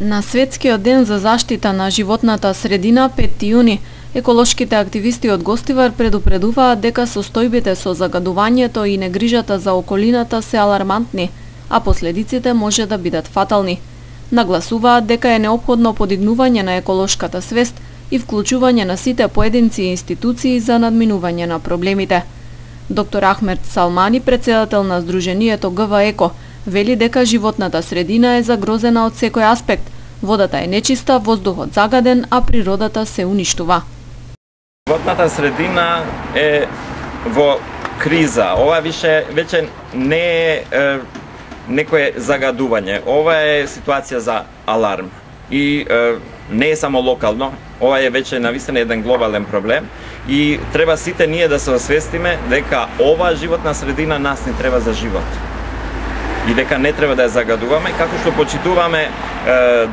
На Светскиот ден за заштита на животната средина 5 јуни, еколошките активисти од Гостивар предупредуваат дека состојбите со загадувањето и негрижата за околината се алармантни, а последиците може да бидат фатални. Нагласуваат дека е необходно подигнување на еколошката свест и вклучување на сите поединци и институции за надминување на проблемите. Доктор Ахмед Салмани, председател на Сдруженијето ГВ Еко, вели дека животната средина е загрозена од секој аспект. Водата е нечиста, воздухот загаден, а природата се уништува. Животната средина е во криза. Ова више веќе не е, е некое загадување. Ова е ситуација за аларм. И е, не е само локално, ова е веќе навистина еден глобален проблем и треба сите ние да се освестиме дека ова животна средина нас не треба за живот и дека не треба да ја загадуваме, како што почитуваме е,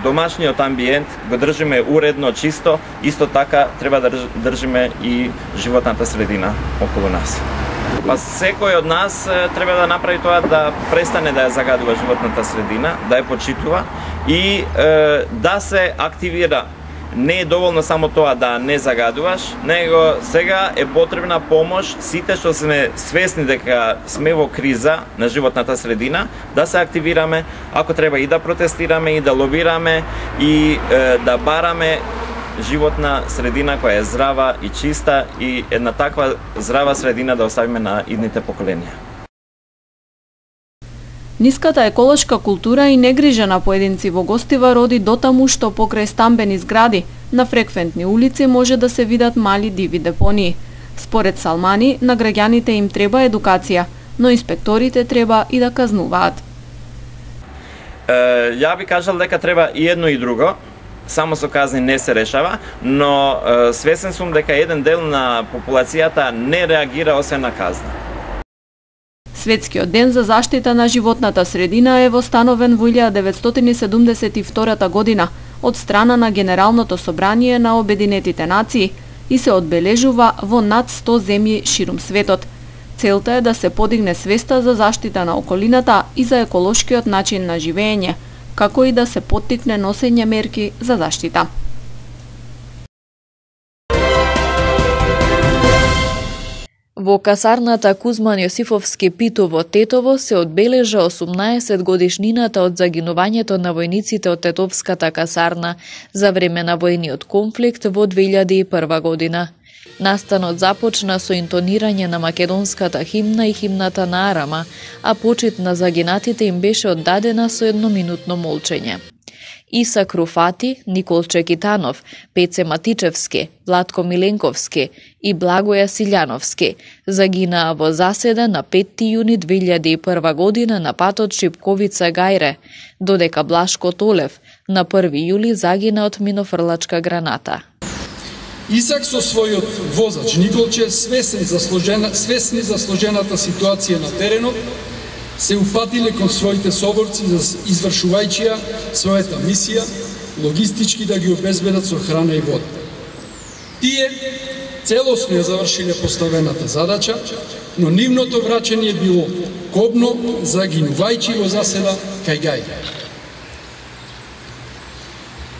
домашниот амбиент, го држиме уредно, чисто, исто така треба да држиме и животната средина околу нас. Па секој од нас треба да направи тоа да престане да ја загадува животната средина, да ја почитува и е, да се активира не е доволно само тоа да не загадуваш, него сега е потребна помош сите што сме свесни дека сме во криза на животната средина, да се активираме, ако треба и да протестираме и да лобираме и е, да бараме животна средина која е здрава и чиста и една таква здрава средина да оставиме на идните поколенија. Ниската еколошка култура и негрижа на поединци во гостива роди дотаму што покрај стамбени згради на фреквентни улици може да се видат мали диви депонии. Според Салмани, на граѓаните им треба едукација, но инспекторите треба и да казнуваат. Е, ја би кажал дека треба и едно и друго, само со казни не се решава, но е, свесен сум дека еден дел на популацијата не реагира освен на казна. Светскиот ден за заштита на животната средина е востановен во 1972 година од страна на Генералното собрание на Обединетите нации и се одбележува во над 100 земји ширум светот. Целта е да се подигне свеста за заштита на околината и за еколошкиот начин на живење, како и да се поттикне носење мерки за заштита. Во касарната Кузман Јосифовски Пито во Тетово се одбележа 18 годишнината од загинувањето на војниците од Тетовската касарна за време на војниот конфликт во 2001 година. Настанот започна со интонирање на македонската химна и химната на Арама, а почит на загинатите им беше оддадена со едноминутно молчење. Иса Круфати, Никол Чекитанов, Пеце Матичевски, Владко Миленковски и Благоја Силјановски загинаа во заседа на 5 јуни 2001 година на патот Шипковица Гајре, додека Блашко Толев на 1 јули загина од минофрлачка граната. Исак со својот возач Николче свесни за, сложена, свесни за сложената ситуација на теренот, се упатиле кон своите соборци за извршувајќи својата мисија, логистички да ги обезбедат со храна и вода. Тие целосно ја завршиле поставената задача, но нивното враќање било кобно, загинувајќи во заседа кај гај.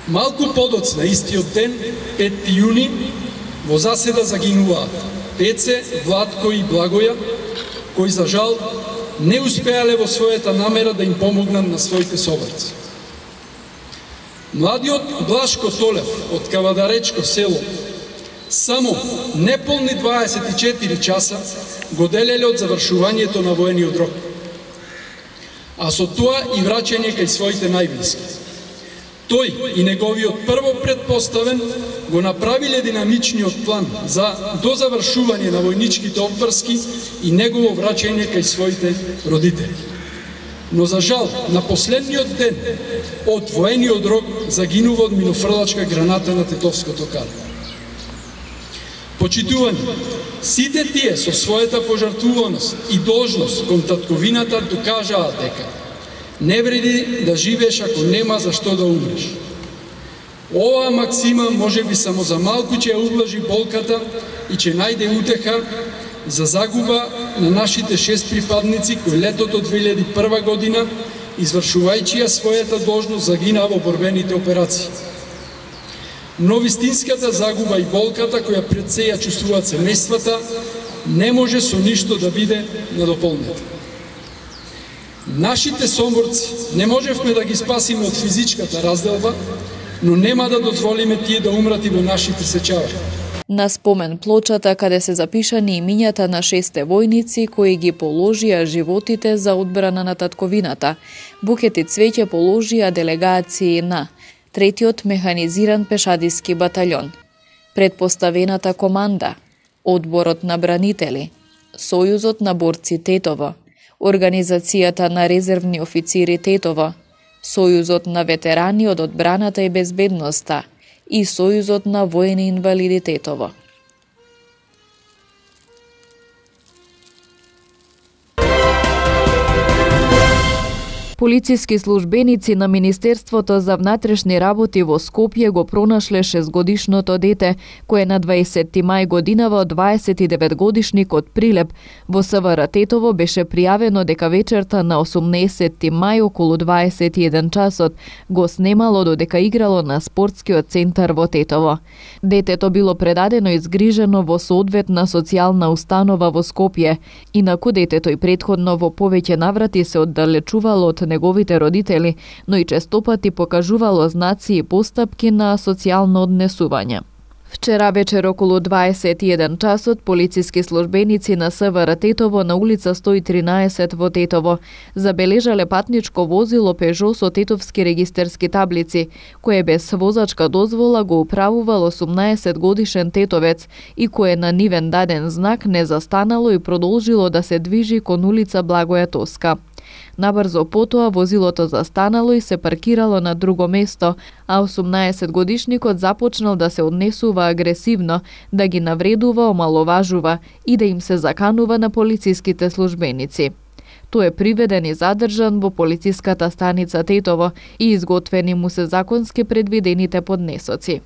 Малку подоцна истиот ден, 5 јуни, во заседа загинуваат Пеце, Владко и Благоја, кои за жал не успеале во својата намера да им помогнат на своите собрци. Младиот Блашко Толев од Кавадаречко село само неполни 24 часа го делеле од завршувањето на воениот рок, а со тоа и враќање кај своите најблиски. Тој и неговиот прво предпоставен го направиле динамичниот план за дозавршување на војничките обврски и негово враќање кај своите родители. Но за жал, на последниот ден од воениот рок загинува од минофрлачка граната на Тетовското кар. Почитувани, сите тие со својата пожартуваност и должност кон татковината докажаат дека Не вреди да живееш ако нема за што да умреш. Оваа максима може би само за малку ќе ублажи болката и ќе најде утеха за загуба на нашите шест припадници кои летото 2001 година извршувајќи ја својата должност, загина во борбените операции. Но вистинската загуба и болката која пред се ја чувствуваат семејствата не може со ништо да биде надополнета. Нашите сомборци не можевме да ги спасиме од физичката разделба, но нема да дозволиме тие да умрат и во нашите сечава. На спомен плочата каде се запишани имињата на шесте војници кои ги положија животите за одбрана на татковината, букети цвеќе положија делегации на третиот механизиран пешадиски батальон, предпоставената команда, одборот на бранители, Сојузот на борци Тетово, Организацијата на резервни официри Тетово, Сојузот на ветерани од одбраната и безбедноста и Сојузот на воени инвалиди Полициски службеници на Министерството за внатрешни работи во Скопје го пронашле 6-годишното дете, кое на 20 мај годинава од 29 годишникот Прилеп во СВР Тетово беше пријавено дека вечерта на 18 мај околу 21 часот го снемало додека играло на спортскиот центар во Тетово. Детето било предадено и згрижено во соодветна социјална установа во Скопје, инаку детето и предходно во повеќе наврати се оддалечувало од неговите родители, но и честопати покажувало знаци и постапки на социјално однесување. Вчера вечер околу 21 часот полициски службеници на СВР Тетово на улица 113 во Тетово забележале патничко возило Пежо со тетовски регистерски таблици, кое без возачка дозвола го управувал 18 годишен тетовец и кое на нивен даден знак не застанало и продолжило да се движи кон улица Благоја Тоска. Набрзо потоа возилото застанало и се паркирало на друго место, а 18 годишникот започнал да се однесува агресивно, да ги навредува, омаловажува и да им се заканува на полициските службеници. Тој е приведен и задржан во полициската станица Тетово и изготвени му се законски предвидените поднесоци.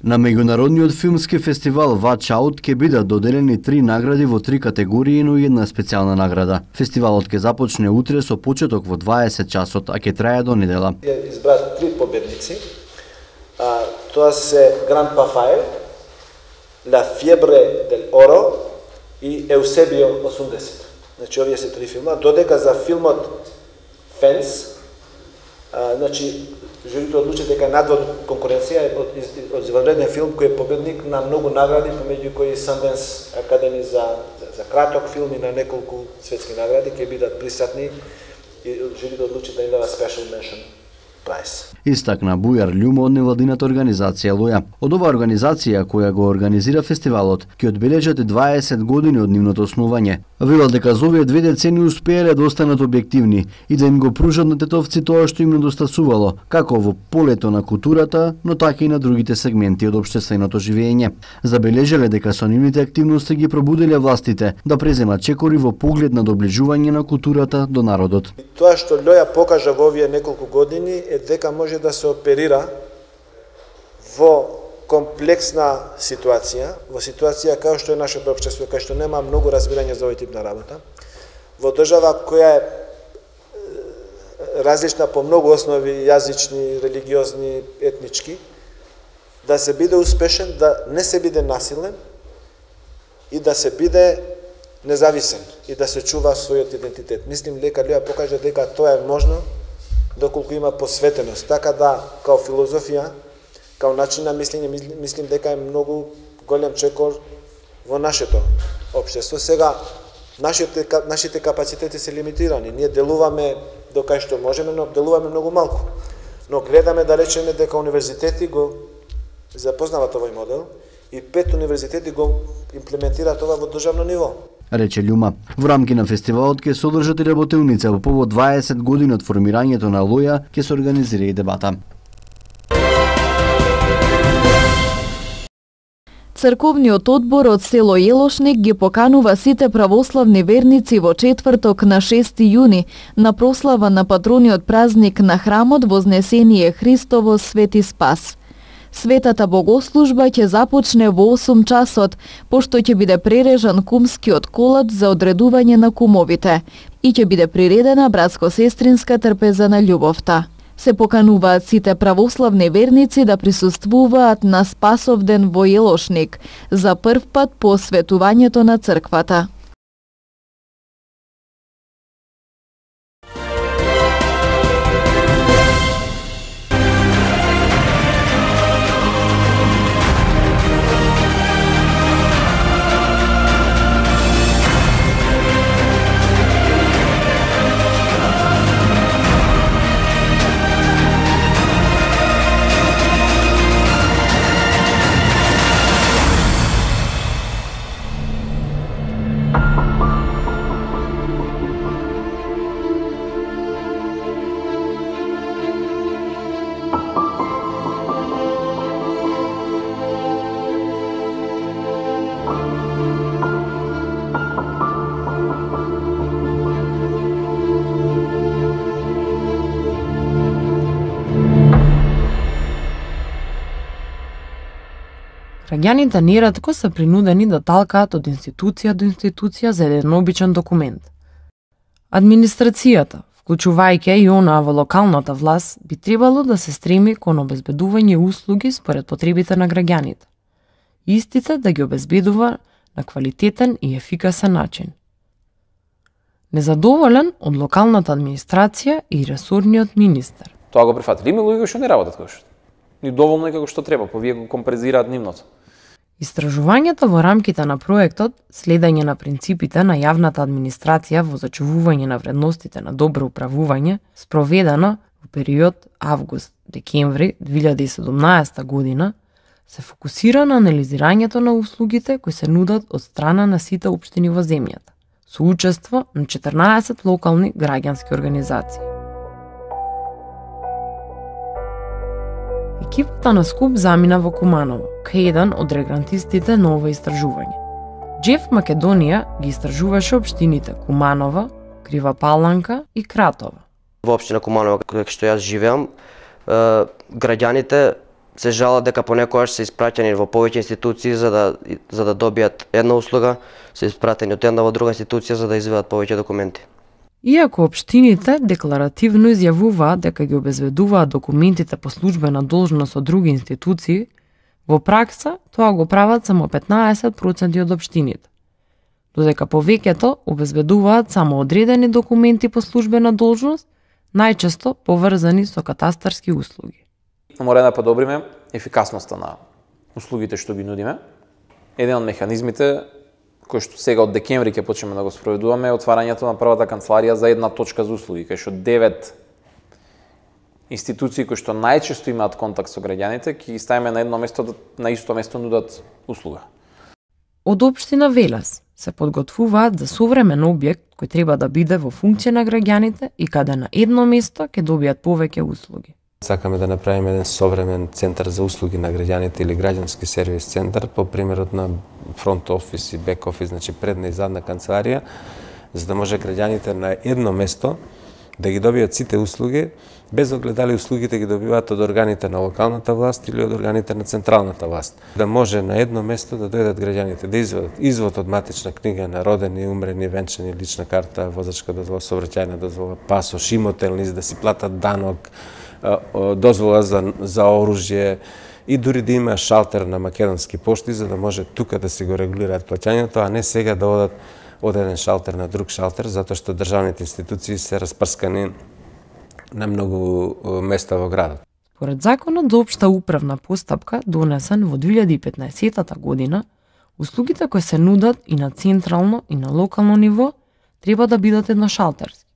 На меѓународниот филмски фестивал Watch Out ќе бидат доделени три награди во три категории, но и една специјална награда. Фестивалот ќе започне утре со почеток во 20 часот, а ќе трае до недела. Избрат три победници. А, тоа се Гран Пафаел, La Fiebre del Oro и Eusebio 80. Значи, овие се три филма. Додека за филмот Фенс, а, значи, журито одлучи дека надвор конкуренција од, од филм кој е победник на многу награди, помеѓу кои Sundance Академи за, за, за краток филм и на неколку светски награди ќе бидат присатни и журито одлучи да им дава special mention prize. Истакна Бујар Љумо од невладината организација Луја. Од оваа организација која го организира фестивалот, ќе одбележат 20 години од нивното основање. Вела дека за овие две децени успеале да останат објективни и да им го пружат на тетовци тоа што им недостасувало, како во полето на културата, но така и на другите сегменти од општественото живење. Забележале дека со нивните активности ги пробудиле властите да преземат чекори во поглед на доближување на културата до народот. Тоа што Лоја покажа во овие неколку години е дека може да се оперира во комплексна ситуација, во ситуација како што е нашето општество, кај што нема многу разбирање за овој тип на работа, во држава која е различна по многу основи, јазични, религиозни, етнички, да се биде успешен, да не се биде насилен и да се биде независен и да се чува својот идентитет. Мислим дека Леја покажа дека тоа е можно доколку има посветеност. Така да, као филозофија, као начин на мислење, мислим дека е многу голем чекор во нашето општество. Сега, нашите, нашите капацитети се лимитирани. Ние делуваме до кај што можеме, но делуваме многу малку. Но гледаме да речеме дека универзитети го запознават овој модел и пет универзитети го имплементираат ова во државно ниво рече Љума. Во рамки на фестивалот ќе се одржат и работилница во повод 20 години од формирањето на Лоја ќе се организира и дебата. Црковниот одбор од село Елошник ги поканува сите православни верници во четврток на 6 јуни на прослава на патрониот празник на храмот Вознесение Христово Свети Спас. Светата богослужба ќе започне во 8 часот, пошто ќе биде прережан кумскиот колач за одредување на кумовите и ќе биде приредена братско-сестринска трпеза на љубовта. Се покануваат сите православни верници да присуствуваат на Спасовден во Јелошник за прв пат по светувањето на црквата. Граѓаните да нередко се принудени да талкаат од институција до институција за еден обичен документ. Администрацијата, вклучувајќи и онаа во локалната власт, би требало да се стреми кон обезбедување услуги според потребите на граѓаните. Истите да ги обезбедува на квалитетен и ефикасен начин. Незадоволен од локалната администрација и ресорниот министер. Тоа го прифатили. Има луѓе што не работат како што. Ни доволно е како што треба, па вие го компрезираат нивното. Истражувањето во рамките на проектот Следење на принципите на јавната администрација во зачувување на вредностите на добро управување, спроведено во период август-декември 2017 година, се фокусира на анализирањето на услугите кои се нудат од страна на сите општини во земјата, со учество на 14 локални граѓански организации. Екипата на Скуп замина во Куманово, кај еден од регрантистите на ова истражување. Джеф Македонија ги истражуваше општините Куманова, Крива Паланка и Кратова. Во општина Куманова, кај што јас живеам, граѓаните се жалат дека понекогаш се испраќани во повеќе институции за да за да добијат една услуга, се испратени од една во друга институција за да изведат повеќе документи. Иако општините декларативно изјавуваат дека ги обезбедуваат документите по службена должност од други институции, во пракса тоа го прават само 15% од општините, додека повеќето обезбедуваат само одредени документи по службена должност, најчесто поврзани со катастарски услуги. Мора да подобриме ефикасноста на услугите што ги нудиме. Еден од механизмите кој што сега од декември ќе почнеме да го спроведуваме е отварањето на првата канцеларија за една точка за услуги, кај што девет институции кои што најчесто имаат контакт со граѓаните, ќе ги ставиме на едно место, да, на исто место нудат услуга. Од општина Велес се подготвуваат за современ објект кој треба да биде во функција на граѓаните и каде на едно место ќе добијат повеќе услуги. Сакаме да направиме еден современ центар за услуги на граѓаните или граѓански сервис центар по примерот на фронт офис и бек офис, значи предна и задна канцеларија, за да може граѓаните на едно место да ги добијат сите услуги, без да огледали услугите ги добиваат од органите на локалната власт или од органите на централната власт. Да може на едно место да дојдат граѓаните, да извадат извод од матична книга на родени, умрени, венчани, лична карта, возачка дозвола, совраќајна дозвола, пасош, имотен да си платат данок, дозвола за, за оружје и дури да има шалтер на македонски пошти за да може тука да се го регулираат плаќањето, а не сега да одат од еден шалтер на друг шалтер, затоа што државните институции се распрскани на многу места во градот. Поред законот за општа управна постапка, донесен во 2015 година, услугите кои се нудат и на централно и на локално ниво треба да бидат едношалтерски.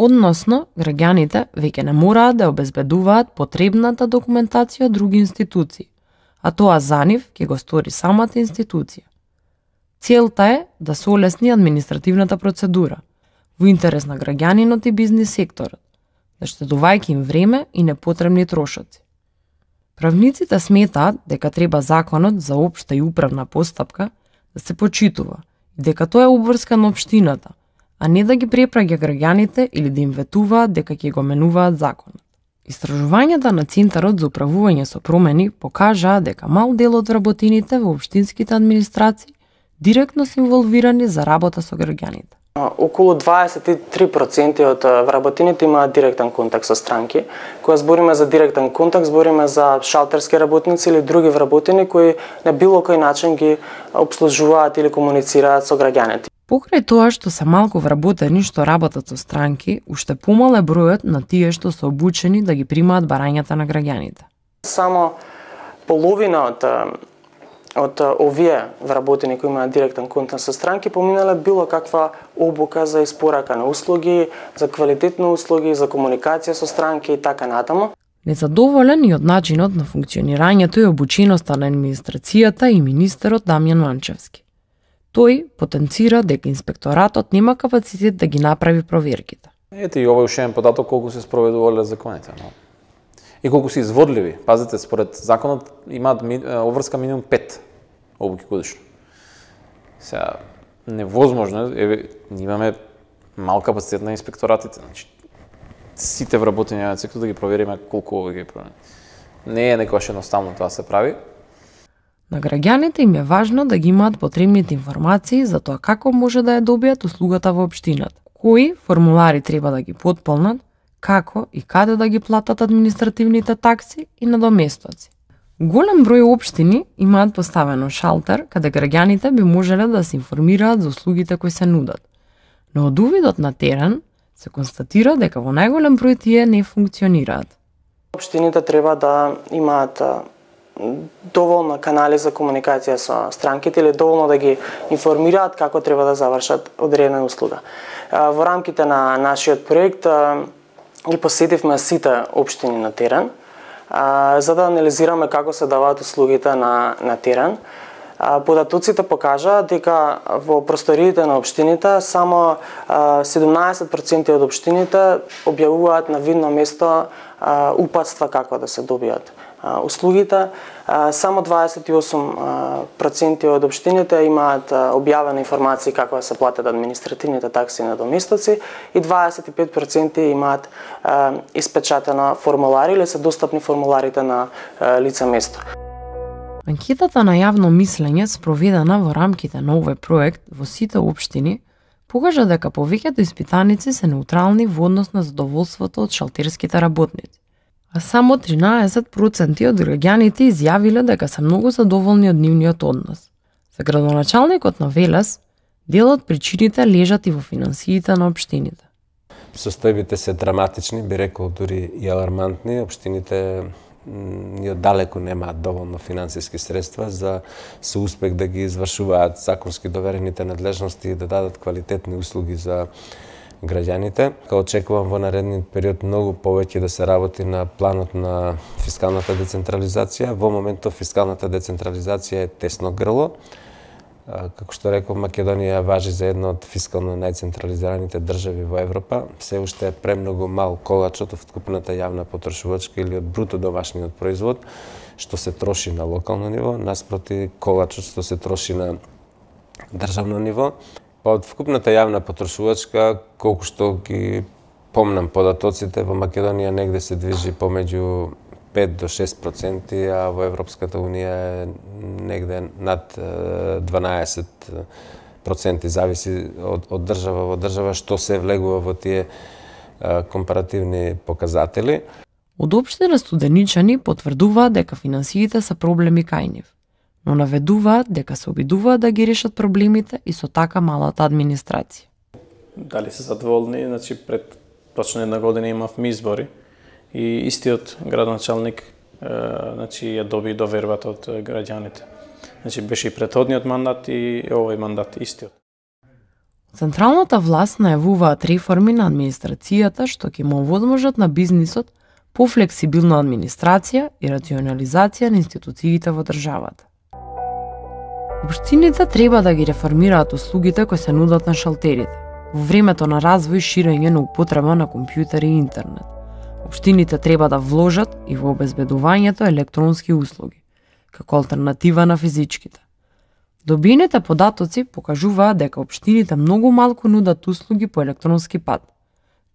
Односно, граѓаните веќе не мораат да обезбедуваат потребната документација од други институции, а тоа за нив ќе го стори самата институција. Целта е да се олесни административната процедура во интерес на граѓанинот и бизнис секторот, да заштедувајќи им време и непотребни трошоци. Правниците сметаат дека треба законот за општа и управна постапка да се почитува дека тоа е обврска на општината, а не да ги препраѓа граѓаните или да им ветуваат дека ќе го менуваат законот. Истражувањата на Центарот за управување со промени покажаа дека мал дел од вработените во општинските администрации директно се инволвирани за работа со граѓаните. Околу 23% од вработените имаат директен контакт со странки. Кога збориме за директен контакт, збориме за шалтерски работници или други вработени кои на било кој начин ги обслужуваат или комуницираат со граѓаните. Покрај тоа што се малку вработени што работат со странки, уште помал е бројот на тие што се обучени да ги примаат барањата на граѓаните. Само половина од од овие вработени кои имаат директен контакт со странки поминале било каква обука за испорака на услуги, за квалитетни услуги, за комуникација со странки и така натаму. Незадоволен и од начинот на функционирањето и обученоста на администрацијата и министерот Дамјан Манчевски. Тој потенцира дека инспекторатот нема капацитет да ги направи проверките. Ете и овој уште податок колку се спроведувале законите. Но? И колку се изводливи. Пазите, според законот имаат обврска минимум 5 обуки годишно. Сега, невозможно е, еве, имаме мал капацитет на инспекторатите. Значи, сите вработени на да ги провериме колку овој ги провериме. Не е некојаш едноставно тоа да се прави, На граѓаните им е важно да ги имаат потребните информации за тоа како може да ја добијат услугата во општината, кои формулари треба да ги потполнат, како и каде да ги платат административните такси и надоместоци. Голем број општини имаат поставено шалтер каде граѓаните би можеле да се информираат за услугите кои се нудат. Но од увидот на терен се констатира дека во најголем број тие не функционираат. Општините треба да имаат доволно канали за комуникација со странките или доволно да ги информираат како треба да завршат одредена услуга. Во рамките на нашиот проект ги посетивме сите општини на терен, за да анализираме како се даваат услугите на, на терен. Податоците покажа дека во просториите на општините само 17% од општините објавуваат на видно место упатства како да се добијат услугите. Само 28% од општините имаат објавена информација како да се платат административните такси на домистоци и 25% имаат испечатена формулари или се достапни формуларите на лице место. Анкетата на јавно мислење спроведена во рамките на овој проект во сите општини покажа дека повеќето испитаници се неутрални во однос на задоволството од шалтерските работници а само 13% од граѓаните изјавиле дека се многу задоволни од нивниот однос. За градоначалникот на Велес, дел од причините лежат и во финансиите на општините. Состојбите се драматични, би рекол дури и алармантни. Општините ја далеко немаат доволно финансиски средства за со успех да ги извршуваат законски доверените надлежности и да дадат квалитетни услуги за граѓаните. Као очекувам во наредниот период многу повеќе да се работи на планот на фискалната децентрализација. Во моментот фискалната децентрализација е тесно грло. Како што реков, Македонија важи за една од фискално најцентрализираните држави во Европа. Се уште е премногу мал колачот од вкупната јавна потрошувачка или од бруто домашниот производ, што се троши на локално ниво, наспроти колачот што се троши на државно ниво. Па од вкупната јавна потрошувачка, колку што ги помнам податоците, во Македонија негде се движи помеѓу 5 до 6%, а во Европската Унија е негде над 12% зависи од, од држава во држава што се влегува во тие компаративни показатели. Од општина студеничани потврдуваат дека финансиите се проблеми кај нив но наведуваат дека се обидуваат да ги решат проблемите и со така малата администрација. Дали се задоволни, значи пред точно една година имавме избори и истиот градоначалник значи ја доби довербата од граѓаните. Значи беше и претходниот мандат и овој мандат истиот. Централната власт најавуваат реформи на администрацијата што ќе му овозможат на бизнисот пофлексибилна администрација и рационализација на институциите во државата. Обштините треба да ги реформираат услугите кои се нудат на шалтерите, во времето на развој и ширење на употреба на компјутери и интернет. Обштините треба да вложат и во обезбедувањето електронски услуги, како алтернатива на физичките. Добиените податоци покажуваат дека обштините многу малку нудат услуги по електронски пат.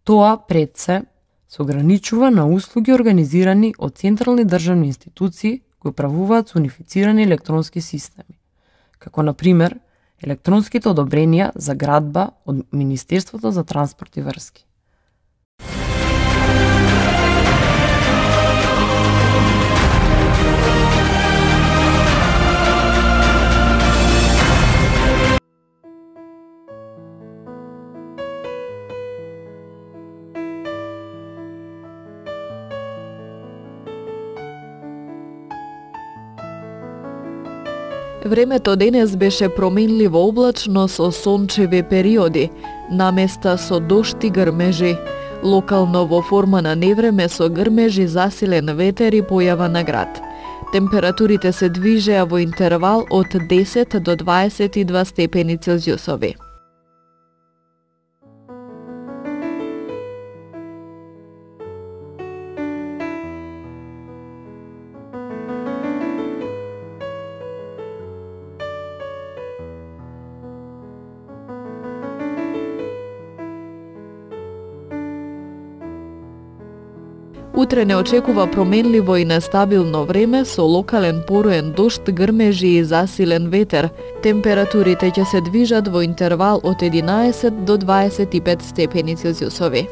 Тоа пред се се ограничува на услуги организирани од централни државни институции кои правуваат со унифицирани електронски системи, како на пример електронските одобренија за градба од Министерството за транспорт и врски. Времето денес беше променливо облачно со сончеви периоди, на места со дошт и грмежи. Локално во форма на невреме со грмежи, засилен ветер и појава на град. Температурите се движеа во интервал од 10 до 22 степени Целзиусови. Утре не очекува променливо и нестабилно време со локален поруен дошт, грмежи и засилен ветер. Температурите ќе се движат во интервал од 11 до 25 степени Целзиусови.